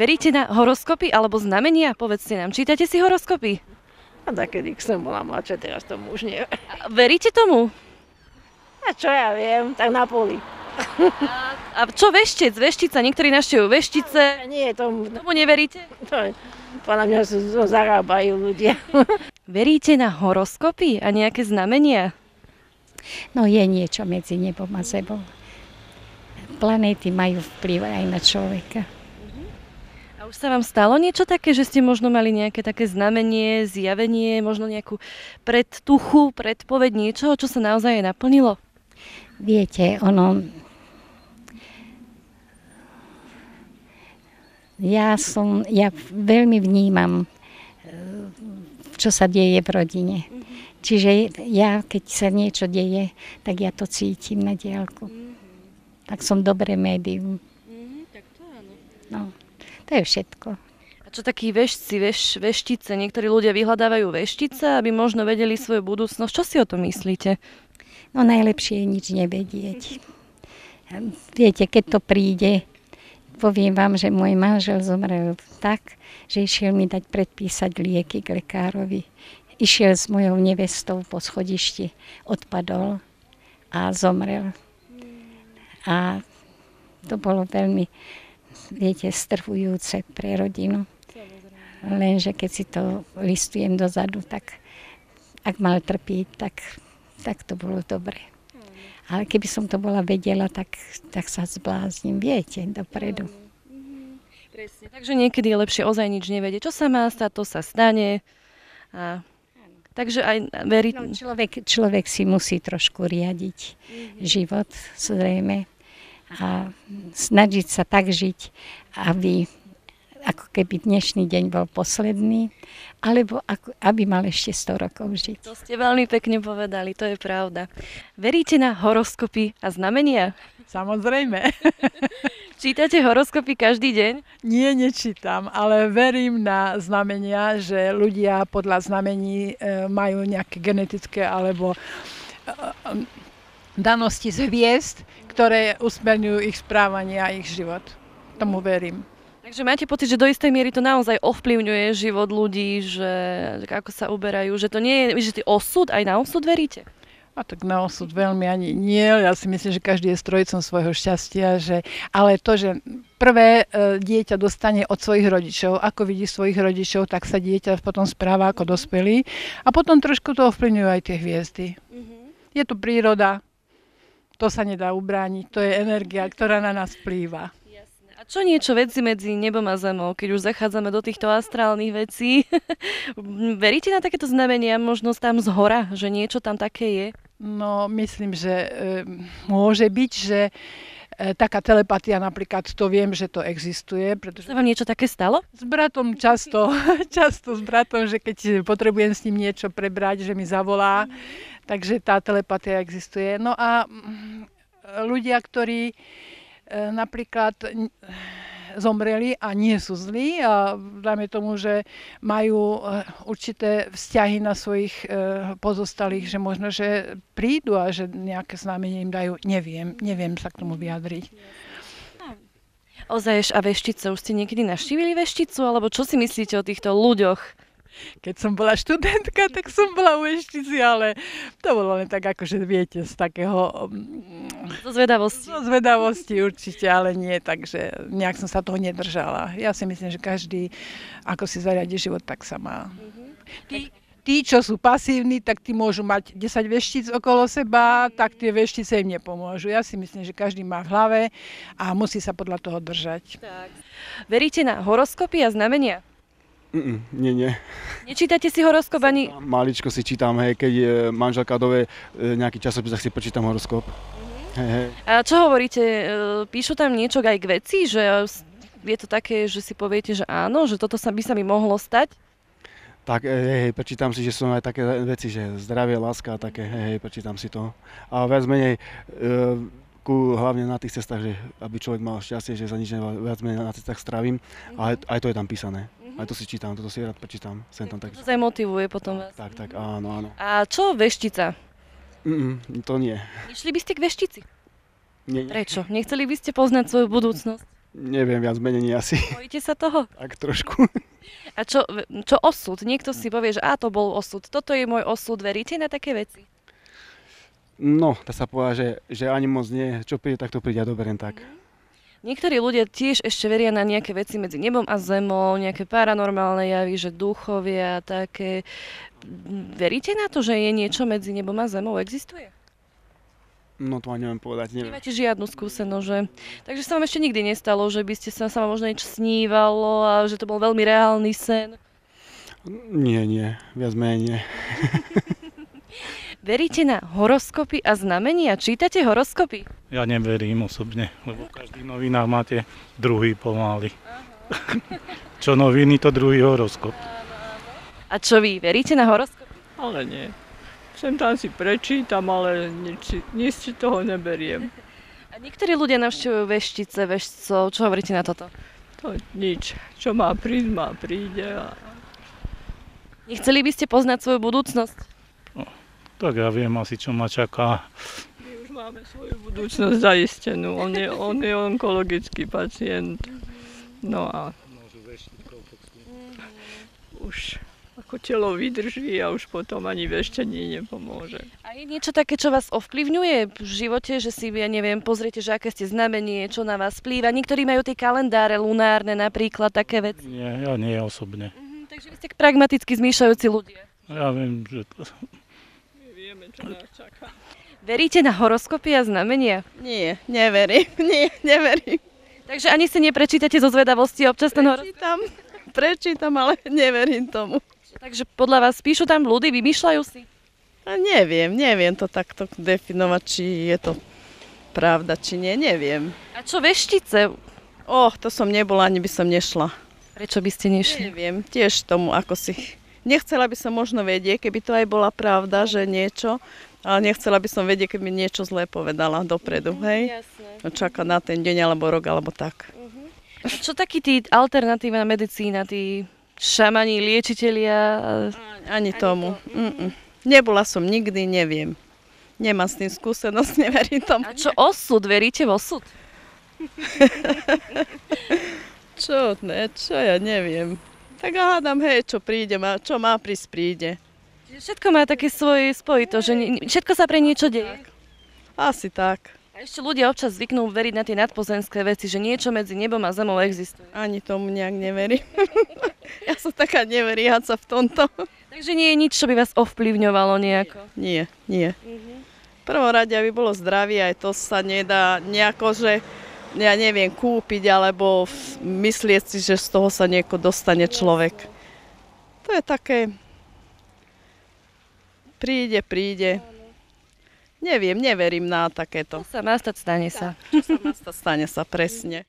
Veríte na horoskopy alebo znamenia? Povedzte nám, čítate si horoskopy? A tak kedy som bola mladšia, teraz tomu už nie. A veríte tomu? A čo ja viem, tak na poli. A čo veštec? Veštica, niektorí naštevujú veštice. A nie je tomu, Tomu neveríte? to, podľa mňa sú, sú zarábajú ľudia. Veríte na horoskopy a nejaké znamenia? No je niečo medzi nebom a zemou. Planéty majú vplyv aj na človeka. Už sa vám stalo niečo také, že ste možno mali nejaké také znamenie, zjavenie, možno nejakú predtuchu, predpoveď niečoho, čo sa naozaj aj naplnilo? Viete, ono... Ja som, ja veľmi vnímam, e, čo sa deje v rodine. Čiže ja, keď sa niečo deje, tak ja to cítim na diálku. Tak som dobré médium. No, to je všetko. A čo takí vešci, veš, veštice? Niektorí ľudia vyhľadávajú veštice, aby možno vedeli svoju budúcnosť. Čo si o tom myslíte? No najlepšie je nič nevedieť. Viete, keď to príde, poviem vám, že môj manžel zomrel tak, že išiel mi dať predpísať lieky k lekárovi. Išiel s mojou nevestou po schodišti, odpadol a zomrel. A to bolo veľmi, viete, strhujúce pre rodinu. Lenže keď si to listujem dozadu, tak ak mal trpieť, tak, tak to bolo dobre. Ale keby som to bola vedela, tak, tak sa zbláznim, viete, dopredu. Presne. Takže niekedy je lepšie ozaj nič nevedieť. Čo sa má stať, to sa stane. A, takže aj veriť... No, človek, človek si musí trošku riadiť život, zrejme. A snažiť sa tak žiť, aby ako keby dnešný deň bol posledný, alebo ako, aby mal ešte 100 rokov žiť. To ste veľmi pekne povedali, to je pravda. Veríte na horoskopy a znamenia? Samozrejme. Čítate horoskopy každý deň? Nie, nečítam, ale verím na znamenia, že ľudia podľa znamení e, majú nejaké genetické alebo e, e, danosti z hviezd, ktoré usmerňujú ich správanie a ich život. Tomu verím. Takže máte pocit, že do istej miery to naozaj ovplyvňuje život ľudí, že ako sa uberajú, že to nie je, že ty osud, aj na osud veríte? A tak na osud veľmi ani nie. Ja si myslím, že každý je strojcom svojho šťastia. Že, ale to, že prvé e, dieťa dostane od svojich rodičov, ako vidí svojich rodičov, tak sa dieťa potom správa ako dospelý. A potom trošku to ovplyvňujú aj tie hviezdy. Je to príroda, to sa nedá ubrániť, to je energia, ktorá na nás vplýva. A čo niečo veci medzi nebom a zemou, keď už zachádzame do týchto astrálnych vecí? Veríte na takéto znamenia, možno tam z hora, že niečo tam také je? No, myslím, že e, môže byť, že taká telepatia napríklad, to viem, že to existuje, pretože Sa vám niečo také stalo? s bratom často, často s bratom, že keď potrebujem s ním niečo prebrať, že mi zavolá, takže tá telepatia existuje. No a mm, ľudia, ktorí e, napríklad zomreli a nie sú zlí a dáme tomu, že majú e, určité vzťahy na svojich e, pozostalých, že možno, že prídu a že nejaké znamenie im dajú, neviem, neviem sa k tomu vyjadriť. Ozaješ a veštice, už ste niekedy navštívili vešticu, alebo čo si myslíte o týchto ľuďoch? Keď som bola študentka, tak som bola u eštici, ale to bolo len tak akože viete, z takého mm, Zo zvedavosti. zo zvedavosti určite, ale nie, takže nejak som sa toho nedržala. Ja si myslím, že každý, ako si zariadi život, tak sa má. Tí, tí, čo sú pasívni, tak tí môžu mať 10 veštíc okolo seba, tak tie veštice im nepomôžu. Ja si myslím, že každý má v hlave a musí sa podľa toho držať. Veríte na horoskopy a znamenia? Mm, nie, nie. Nečítate si horoskop ani... Maličko si čítam, hej, keď je manželka dove nejaký časopis, tak si počítam horoskop. Hej, hej. A čo hovoríte? e, Píšu tam niečo aj k veci, že je to také, že si poviete, že áno, že toto sa by sa mi mohlo stať? Tak hej, hej, prečítam si, že sú aj také veci, že zdravie, láska také, hej, hej, prečítam si to. A viac menej, e, ku, hlavne na tých cestách, že aby človek mal šťastie, že sa nič viac menej na cestách stravím, ale aj to je tam písané. Aj to si čítam, toto si rád prečítam. Sem tam tak. To sa aj motivuje potom vás. Tak, tak, áno, áno. A čo veštica? Mm, to nie. Išli by ste k veštici? nie, nie. Prečo? Nechceli by ste poznať svoju budúcnosť? Neviem, viac menej asi. Bojíte sa toho? Tak trošku. A čo, čo osud? Niekto si povie, že a to bol osud, toto je môj osud. Veríte na také veci? No, dá sa povedať, že, že ani moc nie. Čo príde, tak to príde a doberiem tak. Niektorí ľudia tiež ešte veria na nejaké veci medzi nebom a zemou, nejaké paranormálne javy, že duchovia, také. Veríte na to, že je niečo medzi nebom a zemou? Existuje? No to ani neviem povedať, neviem. Nemáte žiadnu skúsenosť, že? Takže sa vám ešte nikdy nestalo, že by ste sa, sa vám možno niečo snívalo a že to bol veľmi reálny sen? Nie, nie, viac menej nie. Veríte na horoskopy a znamenia? Čítate horoskopy? Ja neverím osobne, lebo každý novinách máte druhý pomaly. Čo noviny, to druhý horoskop. A čo vy, veríte na horoskopy? Ale nie. Sem tam si prečítam, ale nič, nič si toho neberiem. A niektorí ľudia navštevujú veštice, veštcov. Čo hovoríte na toto? To nič. Čo má prísť, má príde. A... Nechceli by ste poznať svoju budúcnosť? Tak ja viem asi, čo ma čaká. My už máme svoju budúcnosť zaistenú. On je, on je onkologický pacient. No a už ako telo vydrží a už potom ani veštenie nepomôže. A je niečo také, čo vás ovplyvňuje v živote, že si, ja neviem, pozriete, že aké ste znamenie, čo na vás vplýva. Niektorí majú tie kalendáre lunárne napríklad, také veci. Nie, ja nie osobne. Mhm, takže vy ste pragmaticky zmýšľajúci ľudia. Ja viem, že to, My vieme, čo nás čaká. Veríte na horoskopy a znamenia? Nie, neverím, nie, neverím. Takže ani si neprečítate zo zvedavosti občas ten horoskop? Prečítam, prečítam, ale neverím tomu. Takže podľa vás píšu tam ľudí, vymýšľajú si? A neviem, neviem to takto definovať, či je to pravda, či nie, neviem. A čo veštice? Och, to som nebola, ani by som nešla. Prečo by ste nešli? Neviem, tiež tomu, ako si... Nechcela by som možno vedieť, keby to aj bola pravda, že niečo, ale nechcela by som vedieť, keby mi niečo zlé povedala dopredu, hej? Jasné. Čaká na ten deň, alebo rok, alebo tak. A čo taký tí alternatívna medicína, tí šamani, liečitelia? Ani tomu. Mm-mm. Nebola som nikdy, neviem. Nemám s tým skúsenosť, neverím tomu. A čo osud? Veríte v osud? Čo, ne, čo ja neviem. Tak hádam, hej, čo príde, má, čo má prísť, príde. Všetko má také svoje spojito, že nie- všetko sa pre niečo deje. Asi tak. A ešte ľudia občas zvyknú veriť na tie nadpozemské veci, že niečo medzi nebom a zemou existuje. Ani tomu nejak neverím. ja som taká neveriaca v tomto. Takže nie je nič, čo by vás ovplyvňovalo nejako. Nie, nie. V prvom rade, aby bolo zdravie, aj to sa nedá nejako, že ja neviem, kúpiť alebo myslieť si, že z toho sa nieko dostane človek. To je také... Príde, príde. Neviem, neverím na takéto. To sa má stať, stane sa. Čo sa má stať, stane sa presne.